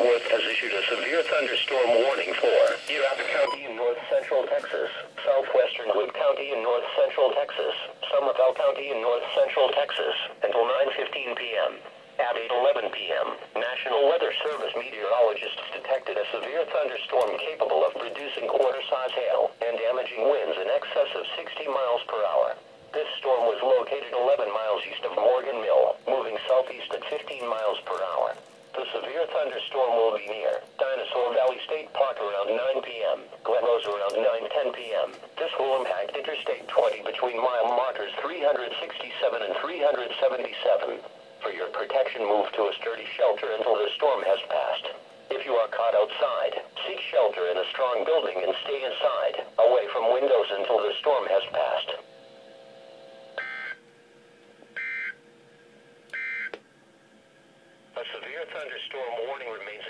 Worth has issued a severe thunderstorm warning for Erath County in north central Texas, southwestern Hood County in north central Texas, Somervell County in north central Texas until 9:15 p.m. At 8:11 p.m., National Weather Service meteorologists detected a severe thunderstorm capable of producing quarter-size hail and damaging winds in excess of 60 miles per hour. This storm was located 11 miles east of Morgan Mill, moving southeast at 15 miles per hour. Severe thunderstorm will be near Dinosaur Valley State Park around 9 p.m., Glen Rose around 9:10 p.m. This will impact Interstate 20 between mile markers 367 and 377. For your protection, move to a sturdy shelter until the storm has passed. If you are caught outside, seek shelter in a strong building and stay inside, away from windows until the storm has passed. A severe thunderstorm warning remains